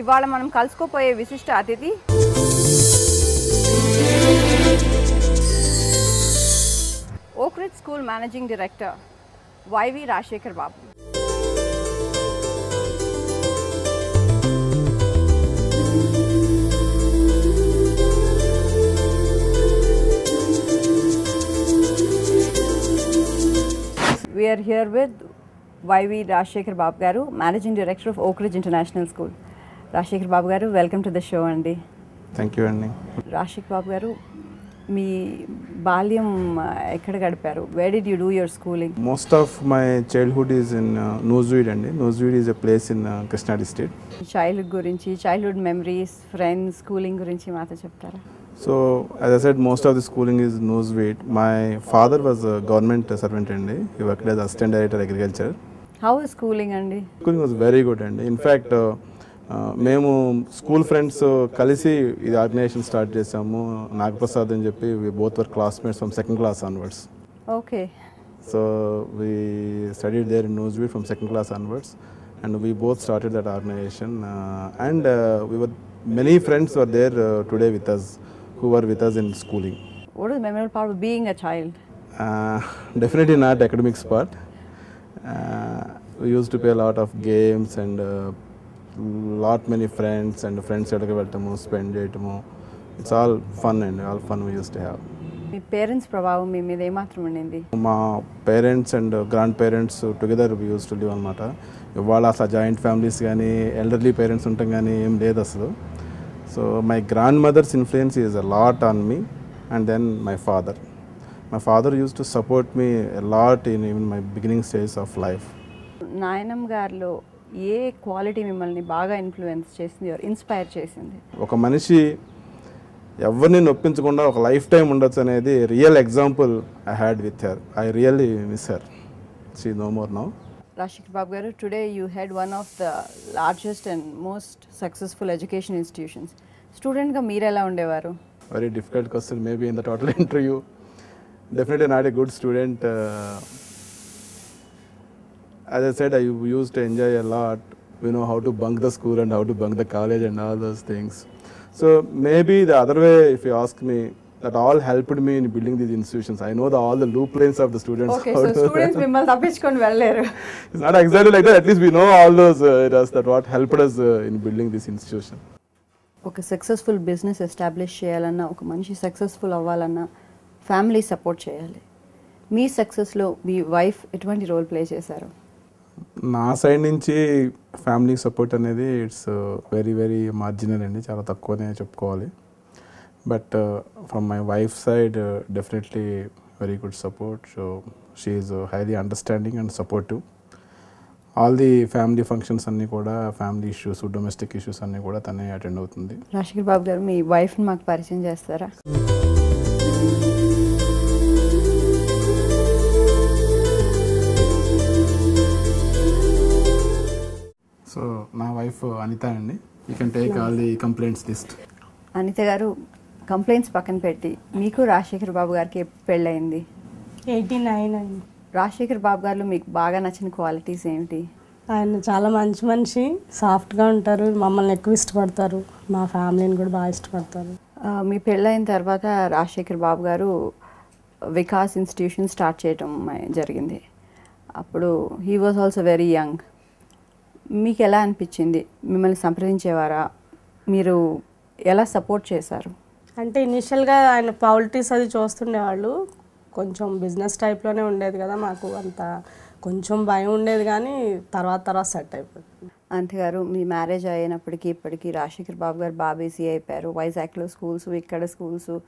ఇవాళ మనం కలుసుకోపోయే విశిష్ట అతిథి Oakridge school managing director Y V Rajasekhar Babu. We're here with Y V Rajasekhar Babu garu managing director of Oakridge international school Rajasekhar Babu garu welcome to the show అండి. Thank you అండి రాజశేఖర్ బాబు గారు మీ బాల్యం ఎక్కడ గడిపారు? Where did you do your schooling most of my childhood is in Nuzvid అండి. Nuzvid is a place in Krishna district childhood గురించి childhood memories friends schooling గురించి మాతో చెప్తారా? So as I said most of the schooling is Nuzvid my father was government servant అండి. He work as assistant director agriculture how schooling అండి? Schooling was very good అండి. In fact మేము school friends కలిసి ఇది organisation start చేసాము నాగప్రసాద్ అని చెప్పి both were classmates from second class onwards okay So we studied there in Newsweek from second class onwards, and we both started that organization. Uh, and uh, we were many friends were there uh, today with us, who were with us in schooling. What is memorable part being a child Uh, definitely not academics part. Uh, we used to play a lot of games and uh, lot many friends and friends ఎక్కడికి వెళ్ళటము spend చేయటము. It's all fun and all fun used to have me parents ప్రభావం మీ మీద ఏమాత్రం ఉండింది? మా parents and grandparents together used to live అనమాట ఇవాళ అసలు జాయింట్ ఫ్యామిలీస్ కానీ ఎల్డర్లీ పేరెంట్స్ ఉంటాం కానీ ఏం లేదు అసలు. So my grandmother's influence is a lot on me and then my father my father used to support me lot in even my beginning stage of life నాయనం గారిలో ఏ quality మిమ్మల్ని బాగా ఇన్ఫ్లుయెన్స్ చేసింది ఇన్స్పైర్ చేసింది? ఒక మనిషి ఎవరిని నొప్పించకుండా ఒక లైఫ్ టైం ఉండొచ్చు అనేది real example I had with her I really miss her she no more now Rajasekhar Babu garu today you head one of the largest and most successful education institutions స్టూడెంట్గా మీరు ఎలా ఉండేవారు? Difficult question. Maybe in the total interview. Definitely not a good student uh, as i said i used to enjoy a lot we know how to bunk the school and how to bunk the college and all those things so maybe the other way if you ask me that all helped me in building these institutions i know the all the loop lanes of the students okay how so to- students మిమ్మల్ని తప్పించుకొని వెళ్ళలేరు it's not exactly like that at least we know all those uh, areas that what helped us uh, in building this institution ఒక successful business establish చేయాలన్నా ఒక మనిషి successful అవ్వాలన్నా family support చేయాలి మీ సక్సెస్లో మీ wife ఎటువంటి రోల్ ప్లే చేశారు నా side నుంచి ఫ్యామిలీ సపోర్ట్ అనేది ఇట్స్ వెరీ వెరీ మార్జినల్ అండి. చాలా తక్కువనే చెప్పుకోవాలి. But from my wife side definitely very good support so she is highly understanding and supportive all the family functions అన్నీ కూడా ఫ్యామిలీ ఇష్యూస్ డొమెస్టిక్ ఇష్యూస్ అన్నీ కూడా తనే అటెండ్ అవుతుంది. రాజశేఖర్ బాబు గారు మీ వైఫ్ని మాకు పరిచయం చేస్తారా? సో నా వైఫ్ అనిత అండి. You can take all the complaints list Anitha garu complaints పక్కన పెట్టి మీకు రాజశేఖర్ బాబు గారికి పెళ్ళయింది. ఎయిటీ నైన్ అండి. రాజశేఖర్ బాబు గారు మీకు బాగా నచ్చిన క్వాలిటీస్ ఏమిటి? ఆయన చాలా మంచి మనిషి సాఫ్ట్గా ఉంటారు మమ్మల్ని ఎక్కువ ఇష్టపడతారు మా ఫ్యామిలీని కూడా బాగా ఇష్టపడతారు. మీ పెళ్ళైన తర్వాత రాజశేఖర్ బాబు గారు వికాస్ ఇన్స్టిట్యూషన్ స్టార్ట్ చేయటం జరిగింది. అప్పుడు he was also very young మీకు ఎలా అనిపించింది? మిమ్మల్ని సంప్రదించేవారా? మీరు ఎలా సపోర్ట్ చేశారు? అంటే ఇనిషియల్గా ఆయన పాలిటిక్స్ అది చూస్తుండేవాళ్ళు. కొంచెం బిజినెస్ టైప్లోనే ఉండేది కదా మాకు. అంత కొంచెం భయం ఉండేది కానీ తర్వాత తర్వాత సెట్ అయిపోయింది. అంతేగారు మీ మ్యారేజ్ అయినప్పటికీ ఇప్పటికీ రాజశేఖర్ బాబు గారు బాబీసీ అయిపోయారు. వైజాగ్లో స్కూల్స్ ఇక్కడ స్కూల్స్.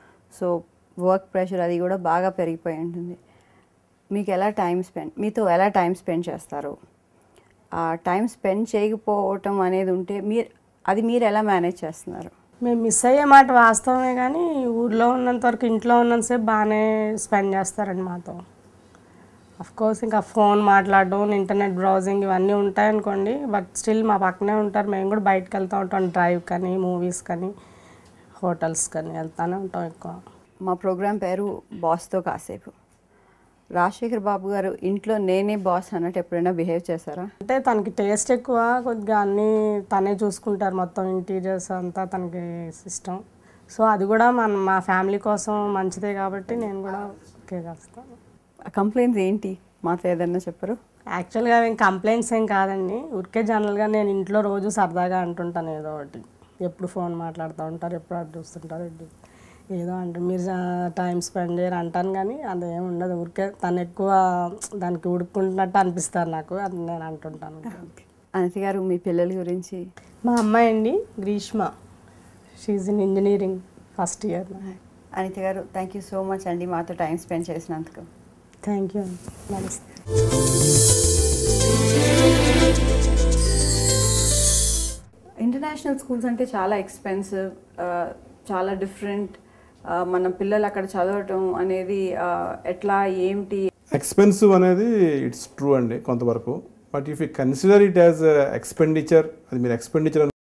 సో వర్క్ ప్రెషర్ అది కూడా బాగా పెరిగిపోయి ఉంటుంది. మీకు ఎలా టైం స్పెండ్ మీతో ఎలా టైం స్పెండ్ చేస్తారు? టైం స్పెండ్ చేయకపోవటం అనేది ఉంటే మీరు అది మీరు ఎలా మేనేజ్ చేస్తున్నారు? మేము మిస్ అయ్యే మాట వాస్తవమే కానీ ఊర్లో ఉన్నంత వరకు ఇంట్లో ఉన్నంతసేపు బాగానే స్పెండ్ చేస్తారండి మాతో. కోర్స్ ఇంకా ఫోన్ మాట్లాడడం ఇంటర్నెట్ బ్రౌజింగ్ ఇవన్నీ ఉంటాయనుకోండి బట్ స్టిల్ మా పక్కనే ఉంటారు. మేము కూడా బయటకు వెళ్తూ ఉంటాం డ్రైవ్ కానీ మూవీస్ కానీ హోటల్స్ కానీ వెళ్తానే ఉంటాం ఎక్కువ. మా ప్రోగ్రాం పేరు బాస్తో కాసేపు. రాజశేఖర్ బాబు గారు ఇంట్లో నేనే బాస్ అన్నట్టు ఎప్పుడైనా బిహేవ్ చేశారా? అంటే తనకి టేస్ట్ ఎక్కువ కొద్దిగా అన్నీ తనే చూసుకుంటారు మొత్తం ఇంటీరియర్స్ అంతా తనకి ఇష్టం. సో అది కూడా మన మా ఫ్యామిలీ కోసం మంచిదే కాబట్టి నేను కూడా ఓకే చేస్తాను. కంప్లైంట్స్ ఏంటి? మాతో ఏదన్నా చెప్పరు? యాక్చువల్గా ఏం కంప్లైంట్స్ ఏం కాదండి. ఊరికే జనరల్గా నేను ఇంట్లో రోజు సరదాగా అంటుంటాను ఏదో ఒకటి. ఎప్పుడు ఫోన్ మాట్లాడుతూ ఉంటారు ఎప్పుడు అటు చూస్తుంటారు ఏదో అంటారు. మీరు టైం స్పెండ్ చేయరు అంటాను కానీ అదేం ఉండదు. ఊరికే తను ఎక్కువ దానికి ఉడుకుంటున్నట్టు అనిపిస్తారు నాకు. అది నేను అంటుంటాను. అనిత గారు మీ పిల్లల గురించి? మా అమ్మాయి అండి Greeshma. She in engineering first year Anitha garu thank you so much అండి మాతో టైం స్పెండ్ చేసినందుకు. Thank you namaste. International schools అంటే చాలా ఎక్స్పెన్సివ్ చాలా డిఫరెంట్ మన పిల్లలు అక్కడ చదవటం అనేది ఆ, ఎట్లా ఏంటి? ఎక్స్పెన్సివ్ అనేది ఇట్స్ ట్రూ అండి కొంతవరకు. But if you consider it as expenditure అది మీరు ఎక్స్పెండిచర్